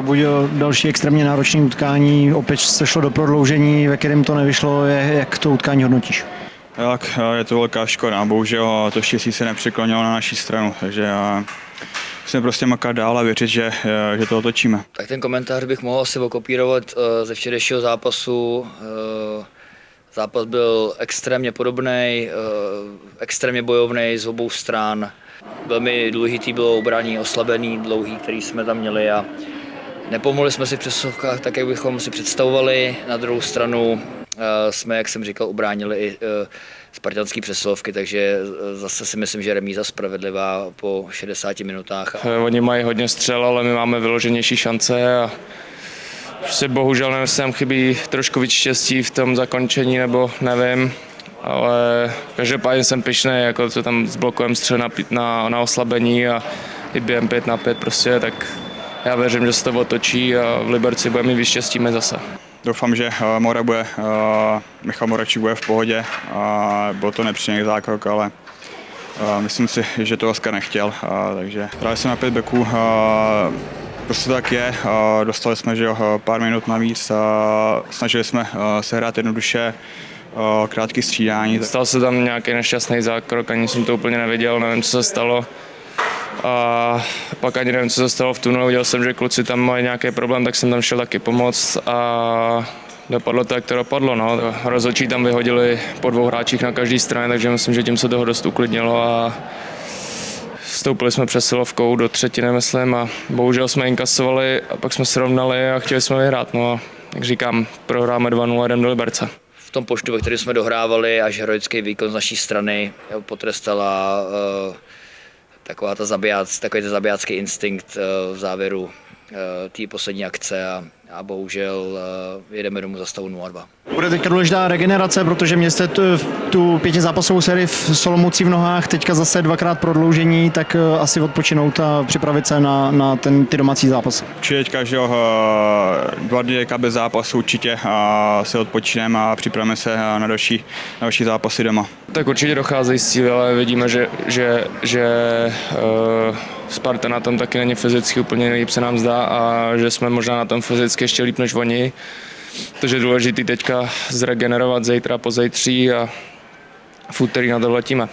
Tak bude další extrémně náročné utkání, opět se šlo do prodloužení, ve kterém to nevyšlo, jak to utkání hodnotíš? Tak, je to velká škoda, bohužel to štěstí se nepřeklonilo na naší stranu, takže já musíme prostě makat dál a věřit, že, že to otočíme. Tak ten komentář bych mohl asi okopírovat eh, ze včerejšího zápasu. Eh, zápas byl extrémně podobný, eh, extrémně bojovný z obou stran. Velmi důležitý bylo obrání oslabený, dlouhý, který jsme tam měli a nepomohli jsme si v přesovkách tak, jak bychom si představovali. Na druhou stranu jsme, jak jsem říkal, ubránili i spartanský přesilovky, takže zase si myslím, že remíza spravedlivá po 60 minutách. Oni mají hodně střel, ale my máme vyloženější šance a prostě bohužel nevím, sem chybí trošku víc štěstí v tom zakončení, nebo nevím, ale každopádně jsem pišný, jako co tam zblokujeme střel na, na, na oslabení a i během 5 na 5 prostě, tak já věřím, že se to otočí a v Liberci budeme mít víc štěstí zase. Doufám, že eh, Mora bude, eh, Michal Moračík bude v pohodě. Byl to nepříjemný zákrok, ale eh, myslím si, že to Oskar nechtěl, takže hráli jsme na pět beků. Prostě tak je, dostali jsme že pár minut navíc, snažili jsme se hrát jednoduše, krátký střídání. Stal se tam nějaký nešťastný zákrok, ani jsem to úplně nevěděl, nevím, co se stalo. A pak ani nevím, co se stalo v tunelu, viděl jsem, že kluci tam mají nějaký problém, tak jsem tam šel taky pomoct a dopadlo to, jak to dopadlo. No. Rozhodčí tam vyhodili po dvou hráčích na každé straně, takže myslím, že tím se toho dost uklidnilo a Vstoupili jsme přesilovkou do třetiny, myslím, a bohužel jsme inkasovali a pak jsme se rovnali a chtěli jsme vyhrát. No a jak říkám, prohráme 2-0 jdem do Liberce. V tom počtu, ve kterém jsme dohrávali, až heroický výkon z naší strany potrestala uh, taková ta zabijac, takový ten zabijácký instinkt eh, v závěru eh, té poslední akce a, a bohužel eh, jedeme domů za stavu 0-2. Bude teďka důležitá regenerace, protože měste tu, tu pěti zápasovou sérii v Solomoucí v nohách, teďka zase dvakrát prodloužení, tak asi odpočinout a připravit se na, na ten, ty domácí zápasy. Určitě teďka, že jo, dva dny bez zápasu určitě a se odpočineme a připravíme se na další, na další zápasy doma. Tak určitě docházejí síly, ale vidíme, že, že, že uh, Sparta na tom taky není fyzicky úplně nejlíp se nám zdá a že jsme možná na tom fyzicky ještě líp než oni. Takže je důležité teďka zregenerovat zítra, pozejtří a v úterý na to letíme.